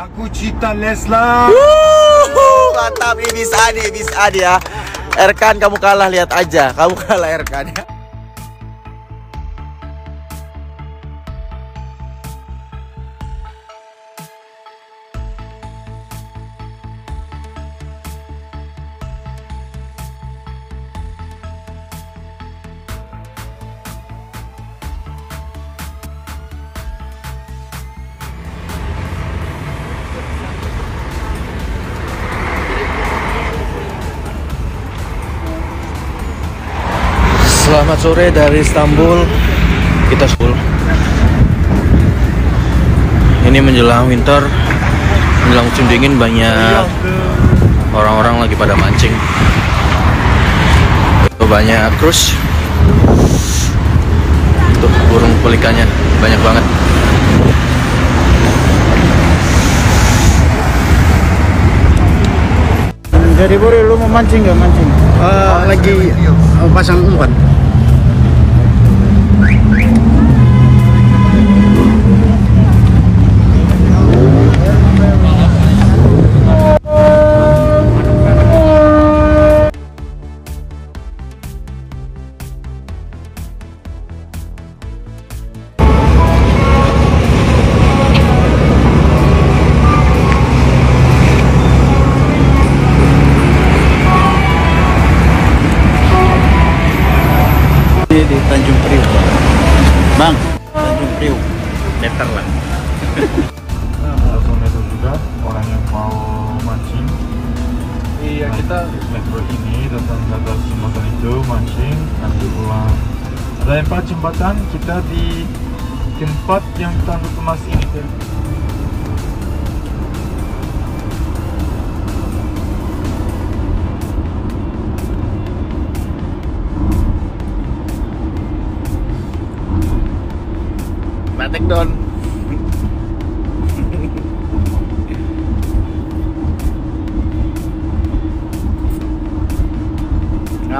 Aku cita Leslar. Mantap ini bisa nih, bisa nih ya. Erkan kamu kalah lihat aja, kamu kalah Erkan ya. Selamat sore dari Istanbul. Kita sepul. Ini menjelang winter, menjelang musim dingin banyak orang-orang lagi pada mancing. Itu banyak cruise. Tuh burung pelikannya banyak banget. Jadi Buri, lu mau mancing nggak mancing? lagi uh, pasang umpan. Kita Metro ini datang ke atas jembatan itu mancing nanti pulang. Ada empat jembatan kita di tempat yang tanduk emas ini. Matic Don.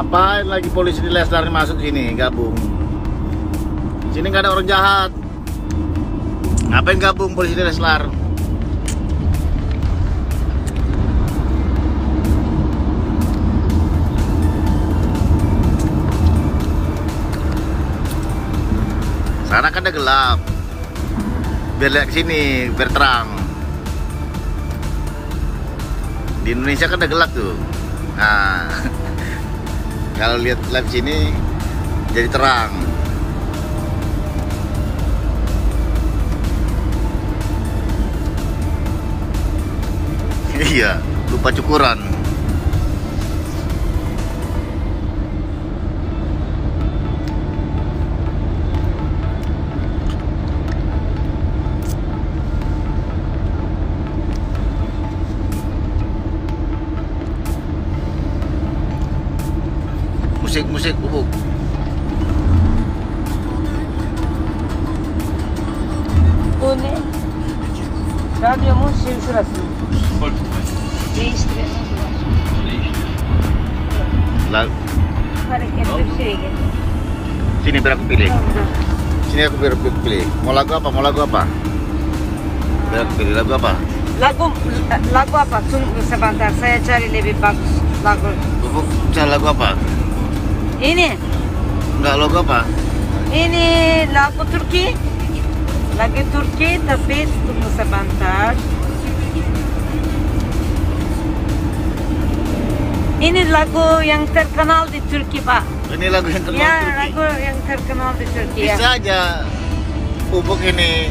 Ngapain lagi polisi di Leslar masuk sini gabung? Sini nggak ada orang jahat. Ngapain gabung polisi di Leslar? Sana kan udah gelap. Biar lihat sini, biar terang. Di Indonesia kan udah gelap tuh. Nah, kalau lihat live sini jadi terang. Iya, lupa cukuran. Musik-musik bubuk. Bu ne? Radyomun şey şurası. Değiştirelim. La- Hareketli bir şey getir. Sini biar aku pilih. Sini aku biar aku pilih. Mau lagu apa? Mau lagu apa? Biar aku pilih lagu apa? Lagu, lagu apa? Tunggu sebentar. Saya cari lebih bagus lagu. Bubuk, cari lagu apa? Ini, Enggak lagu apa? ini lagu Turki. Lagu Turki tapi tunggu sebentar. Ini lagu yang terkenal di Turki, Pak. Ini lagu yang terkenal Ya, Turki. lagu yang terkenal di Turki ya. Bisa aja Bubuk ini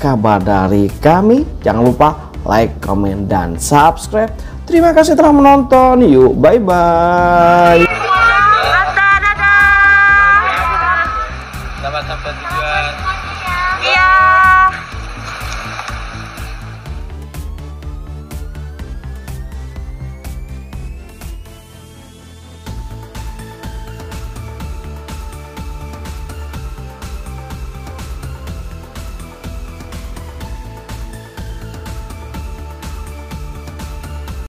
kabar dari kami. Jangan lupa like, comment, dan subscribe. Terima kasih telah menonton. Yuk, bye-bye.